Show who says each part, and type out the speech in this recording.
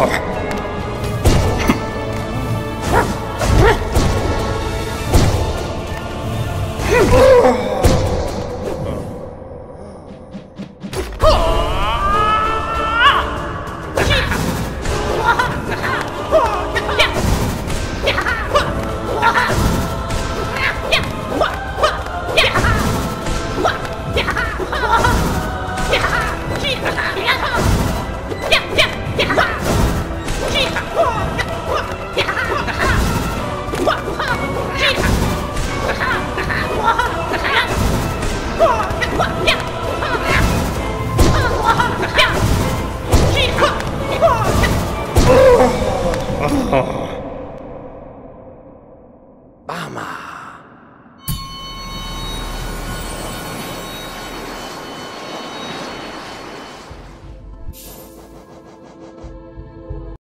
Speaker 1: Oh. Ha.